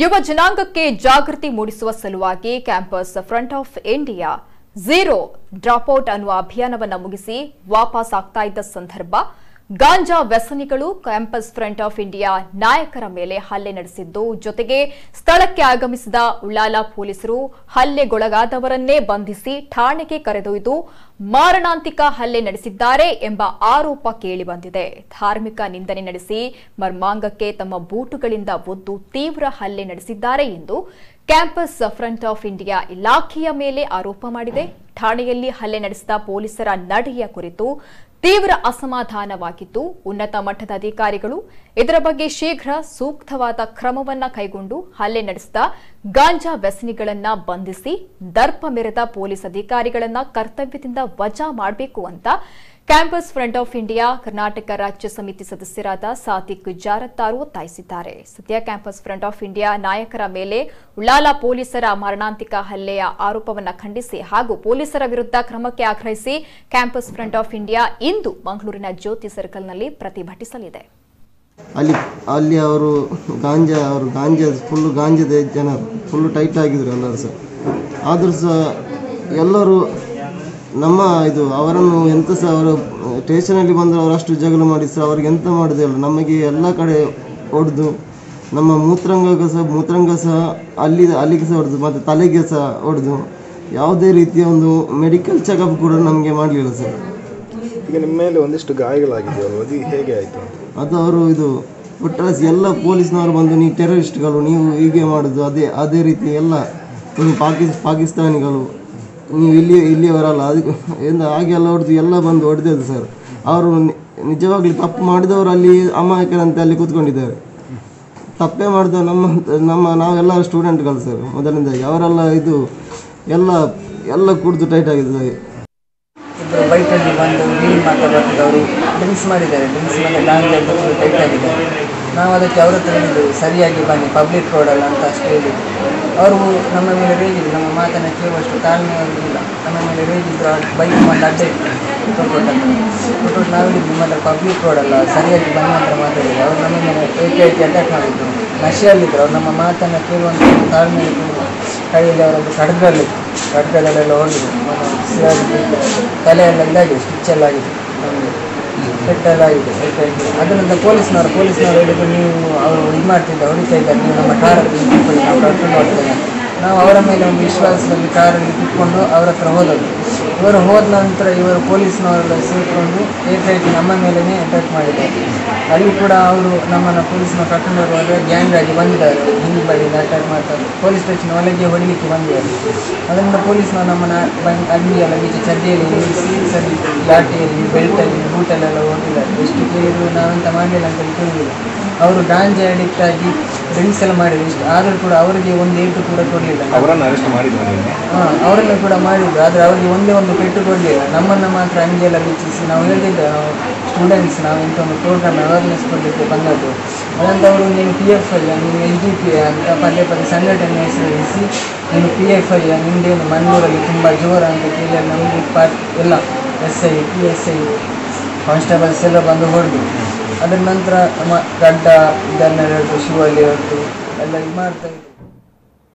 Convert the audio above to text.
ಯುವ ಜನಾಂಗಕ್ಕೆ ಜಾಗೃತಿ ಮೂಡಿಸುವ ಸಲುವಾಗಿ campus front of India zero dropout ಅನ್ನುವ ಅಭಿಯಾನವನ್ನು ಮುಗಿಸಿ ವಾಪಸ್ ಆಗ್ತಾ ಇದ್ದ ಸಂದರ್ಭ. ಗಾಂಜಾ ವ್ಯಸನಿಗಳು ಕ್ಯಾಂಪಸ್ ಫ್ರಂಟ್ ಆಫ್ ಇಂಡಿಯಾ ನಾಯಕರ ಮೇಲೆ ಹಲ್ಲೆ ನಡೆಸಿದ್ದು, ಜೊತೆಗೆ ಸ್ಥಳಕ್ಕೆ ಆಗಮಿಸಿದ ಉಳ್ಳಾಲ ಪೊಲೀಸರು ಹಲ್ಲೆಗೊಳಗಾದವರನ್ನೇ ಬಂಧಿಸಿ ಠಾಣೆಗೆ ಕರೆದೊಯ್ದು ಮಾರಣಾಂತಿಕ ಹಲ್ಲೆ ನಡೆಸಿದ್ದಾರೆ ಎಂಬ ಆರೋಪ ಕೇಳಿಬಂದಿದೆ. ಧಾರ್ಮಿಕ ನಿಂದನೆ ನಡೆಸಿ ಮರ್ಮಾಂಗಕ್ಕೆ ತಮ್ಮ ಬೂಟುಗಳಿಂದ ಒದ್ದು ತೀವ್ರ ಹಲ್ಲೆ ನಡೆಸಿದ್ದಾರೆ ಎಂದು ಕ್ಯಾಂಪಸ್ ಫ್ರಂಟ್ ಆಫ್ ಇಂಡಿಯಾ ಇಲಾಖೆಯ ಮೇಲೆ ಆರೋಪ ಮಾಡಿದೆ. ಠಾಣೆಯಲ್ಲಿ ಹಲ್ಲೆ ನಡೆಸಿದ ಪೊಲೀಸರ ನಡೆಯ ಕುರಿತು ತೀವ್ರ ಅಸಮಾಧಾನವಾಗಿದ್ದು, ಉನ್ನತ ಮಟ್ಟದ ಅಧಿಕಾರಿಗಳು ಇದರ ಬಗ್ಗೆ ಶೀಘ್ರ ಸೂಕ್ತವಾದ ಕ್ರಮವನ್ನ ಕೈಗೊಂಡು ಹಲ್ಲೆ ನಡೆಸಿದ ಗಾಂಜಾ ವ್ಯಸನಿಗಳನ್ನ ಬಂಧಿಸಿ ದರ್ಪ ಮೆರೆದ ಪೊಲೀಸ್ ಅಧಿಕಾರಿಗಳನ್ನ ಕರ್ತವ್ಯದಿಂದ ವಜಾ ಮಾಡಬೇಕು ಅಂತ campus front of India, Karnataka ರಾಜ್ಯ ಸಮಿತಿ ಸದಸ್ಯರಾದ ಸಾತಿಕ್ ಜಾರತ್ತಾರು ಒತ್ತಾಯಿಸಿದ್ದಾರೆ. ಸದ್ಯ ಕ್ಯಾಂಪಸ್ ಫ್ರಂಟ್ ಆಫ್ ಇಂಡಿಯಾ ನಾಯಕರ ಮೇಲೆ ಉಳ್ಳಾಲ ಪೊಲೀಸರ ಮರಣಾಂತಿಕ ಹಲ್ಲೆಯ ಆರೋಪವನ್ನು ಖಂಡಿಸಿ ಹಾಗೂ ಪೊಲೀಸರ ವಿರುದ್ಧ ಕ್ರಮಕ್ಕೆ ಆಗ್ರಹಿಸಿ ಕ್ಯಾಂಪಸ್ ಫ್ರಂಟ್ ಆಫ್ ಇಂಡಿಯಾ ಇಂದು ಮಂಗಳೂರಿನ ಜ್ಯೋತಿ ಸರ್ಕಲ್ನಲ್ಲಿ ಪ್ರತಿಭಟಿಸಲಿದೆ. ಅಲ್ಲಿ ಅಲ್ಲಿ ಅವರು ಗಾಂಜಾ ಅವರು ಗಾಂಜಾ, ಫುಲ್ಲು ಗಾಂಜಾದ ಜನರು ಫುಲ್ಲು ಟೈಟ್ ಆಗಿದ್ರು ಎಲ್ಲರೂ ಸರ್ ಆದರೂ ಸಹ ಎಲ್ಲರೂ ನಮ್ಮ ಇದು ಅವರನ್ನು ಎಂತ ಸಹ ಅವರು ಸ್ಟೇಷನಲ್ಲಿ ಬಂದರೆ ಅಷ್ಟು ಜಗಳ ಮಾಡಿ ಸಹ ಅವ್ರಿಗೆ ಎಂತ ಮಾಡೋದಿಲ್ಲ ನಮಗೆ ಎಲ್ಲ ಕಡೆ ಹೊಡೆದು ನಮ್ಮ ಮೂತ್ರಂಗ ಸಹ ಮೂತ್ರಂಗ ಸಹ ಅಲ್ಲಿ ಅಲ್ಲಿಗೆ ಸಹ ಹೊಡೆದು ಮತ್ತು ತಲೆಗೆ ಸಹ ಹೊಡೆದು ಯಾವುದೇ ರೀತಿಯ ಒಂದು ಮೆಡಿಕಲ್ ಚೆಕಪ್ ಕೂಡ ನಮಗೆ ಮಾಡಲಿಲ್ಲ ಸರ್. ಈಗ ನಿಮ್ಮ ಮೇಲೆ ಒಂದಿಷ್ಟು ಗಾಯಗಳಾಗಿದೆ ಅದು ಹೇಗೆ ಆಯಿತು? ಅದು ಅವರು ಇದು ಒಟ್ಟಾರೆ ಎಲ್ಲ ಪೊಲೀಸ್ನವರು ಬಂದು ನೀವು ಟೆರರಿಸ್ಟ್ಗಳು ನೀವು ಹೀಗೆ ಮಾಡೋದು ಅದೇ ಅದೇ ರೀತಿ ಎಲ್ಲ ಪಾಕಿಸ್ ಪಾಕಿಸ್ತಾನಿಗಳು ನೀವು ಇಲ್ಲಿ ಬರಲ್ಲ. ಅದಕ್ಕೆ ಎಂದ ಹಾಗೆಲ್ಲ ಹೊಡೆದು ಎಲ್ಲ ಬಂದು ಹೊಡೆದದ್ದು ಸರ್ ಅವರು ನಿಜವಾಗ್ಲೂ ತಪ್ಪು ಮಾಡಿದವರು ಅಲ್ಲಿ ಅಮಾಯಕರಂತೆ ಅಲ್ಲಿ ಕೂತ್ಕೊಂಡಿದ್ದಾರೆ. ತಪ್ಪೇ ಮಾಡಿದ ನಮ್ಮ ನಮ್ಮ ನಾವೆಲ್ಲ ಸ್ಟೂಡೆಂಟ್ಗಳು ಸರ್ ಮೊದಲಿಂದಾಗಿ. ಅವರೆಲ್ಲ ಇದು, ಎಲ್ಲ ಎಲ್ಲ ಕುಡಿದು ಟೈಟ್ ಆಗಿದೆ ಬೈಕಲ್ಲಿ ಬಂದು ನೀರು ಮಾತಾಡ್ತಿದ್ದವರು ಡ್ರಿಂಕ್ಸ್ ಮಾಡಿದ್ದಾರೆ. ಡ್ರಿಂಕ್ಸ್ ಮೇಲೆ ಟೈಟ್ ಆಗಿದ್ದಾರೆ. ನಾವು ಅದಕ್ಕೆ ಅವ್ರ ಹತ್ರ ಹೇಳಿದ್ದೆವು ಸರಿಯಾಗಿ ಬನ್ನಿ ಪಬ್ಲಿಕ್ ರೋಡಲ್ಲ ಅಂತ ಅಷ್ಟು ಹೇಳಿದ್ದು. ಅವರು ನಮ್ಮ ಮೇಲೆ ರೇಗಿದ್ರು, ನಮ್ಮ ಮಾತನ್ನು ಕೇಳುವಷ್ಟು ತಾಳ್ಮೆ ಇಲ್ಲ. ನಮ್ಮ ಮೇಲೆ ರೇಗಿದ್ರು ಬೈಕ್ ಮಾಡಿ ಅಡ್ಡ ಇಟ್ಟು ಕೊಟ್ಟು ನಾವು ಹೇಳಿದ್ದು, ನಿಮ್ಮ ಪಬ್ಲಿಕ್ ರೋಡಲ್ಲ ಸರಿಯಾಗಿ ಬನ್ನಿ ಅಂತ ಮಾತಾಡಿದ್ರು ಅವರು ನಮ್ಮ ಮೇಲೆ ಏಕೆ ಏಕೆ ಅಟ್ಯಾಕ್ ಮಾಡಿದ್ರು. ನಶೆಯಲ್ಲಿದ್ದರು ಅವ್ರು ನಮ್ಮ ಮಾತನ್ನು ಕೇಳುವಂಥ ತಾಳ್ಮೆ ಇರಲಿಲ್ಲ ಕೈಯಲ್ಲಿ ಅವರೊಂದು ಖಡ್ಗಲ್ಲಿ ಖಡ್ಗದಲ್ಲೆಲ್ಲ ಹೋಗಿದ್ರು. ತಲೆಯೆಲ್ಲ ಇದಾಗಿದೆ ಸ್ಟಿಚ್ ಎಲ್ಲ ಆಗಿದೆ. ನಮಗೆ ಪೆಟ್ಟೆಲ್ಲ ಇದೆ ಅದರಿಂದ ಪೊಲೀಸ್ನವರು ಪೊಲೀಸ್ನವರು ಹೇಳಿದ್ರು, ನೀವು ಅವರು ಇದು ಮಾಡ್ತಿದ್ದ ಹೊಡಿತಾ ಇದ್ದಾರೆ, ನೀವು ನಮ್ಮ ಕಾರಲ್ಲಿ ನಾವು ಕರ್ಕೊಂಡು ಹೋಗ್ತೇವೆ ನಾವು ಅವರ ಮೇಲೆ ಒಂದು ವಿಶ್ವಾಸದಲ್ಲಿ ಕಾರಲ್ಲಿ ಕೂತ್ಕೊಂಡು ಅವರ ಹತ್ರ ಹೋದದ್ದು. ಇವರು ಹೋದ ನಂತರ ಇವರು ಪೊಲೀಸ್ನವರೆಲ್ಲ ಸೇರಿಕೊಂಡು ಏಕಾಏಕಿ ನಮ್ಮ ಮೇಲೇ ಅಟ್ಯಾಕ್ ಮಾಡಿದ್ದಾರೆ. ಅಲ್ಲಿ ಕೂಡ ಅವರು ನಮ್ಮನ್ನು ಪೊಲೀಸ್ನ ಕರ್ಕೊಂಡು ಬರುವಾಗ ಗ್ಯಾಂಗ್ ಆಗಿ ಬಂದಿದ್ದಾರೆ. ಹಿಂದಿ ಬಳಿಯಿಂದ ಅಟ್ಯಾಕ್ ಮಾಡ್ತಾರೆ ಪೊಲೀಸ್ ಸ್ಟೇಷನ್ ಒಳಗೆ ಹೊಡಿಲಿಕ್ಕೆ ಬಂದಿದ್ದಾರೆ. ಅದರಿಂದ ಪೊಲೀಸ್ನ ನಮ್ಮನ್ನು ಬಂದು ಅಂಗಿಯೆಲ್ಲ ಬೀಚ ಚಡ್ಡಿಯಲ್ಲಿ ನಿಲ್ಲಿಸಿ ಲಾಟಿಯಲ್ಲಿ ಬೆಲ್ಟಲ್ಲಿ ಬೂಟಲ್ಲೆಲ್ಲ ಹೋಗಿದ್ದಾರೆ. ಎಷ್ಟು ಕೇಳಿದ್ರು ನಾವೆಂತ ಮಾಡಲಿಲ್ಲ ಅಂತ ಕೇಳಿಲ್ಲ ಅವರು ಗಾಂಜಾ ಅಡಿಕ್ಟ್ ಆಗಿ ಡ್ರಿಂಕ್ಸ್ ಎಲ್ಲ ಮಾಡಿದ್ರು. ಇಷ್ಟು ಆದರೂ ಕೂಡ ಅವರಿಗೆ ಒಂದು ಏಟು ಕೂಡ ಕೊಡಲಿಲ್ಲ. ಅವರನ್ನು ಅರೆಸ್ಟ್ ಮಾಡಿದ್ರು ಹಾಂ ಅವರೆಲ್ಲ ಕೂಡ ಮಾಡಿದ್ರು. ಆದರೆ ಅವರಿಗೆ ಒಂದೇ ಒಂದು ಪೆಟ್ಟು ಕೊಡಲಿಲ್ಲ. ನಮ್ಮನ್ನು ಮಾತ್ರ ಹಂಗೆಲ್ಲ ಬಿಚ್ಚಿಸಿ ನಾವು ಹೇಳಿದ್ದೆ ನಾವು ಸ್ಟೂಡೆಂಟ್ಸ್ ನಾವು ಇಂಥ ಒಂದು ಪ್ರೋಗ್ರಾಮ್ ಅವೇರ್ನೆಸ್ ಕೊಡಲಿಕ್ಕೆ ಬಂದದ್ದು. ಅದಂತ ಅವರು ನೀನು ಪಿ ಎಫ್ ಐ ನೀನು ಎಚ್ ಡಿ ಪಿ ಅಂತ ಪದೇ ಪದೇ ಸಂಘಟನೆ ಹೆಸರಿಸಿ ನೀನು ಪಿ ಎಫ್ ಐ ನಿಂದೇನು ಮಂಗಳೂರಲ್ಲಿ ತುಂಬ ಜೋರ ಅಂತ ಕೇಳಿ ನಮಗೆ ಪಾರ್ಟ್ ಎಲ್ಲ S I P S I constables ಎಲ್ಲ ಬಂದು ಹೊಡೆದು ಅದರ ನಂತರ ನಮ್ಮ ಗಡ್ಡ ಇದನ್ನೆಲ್ಲ ಶಿವಲಿ ಹೊರಟು ಎಲ್ಲ ಇದು ಮಾಡ್ತಾ ಇದ್ರು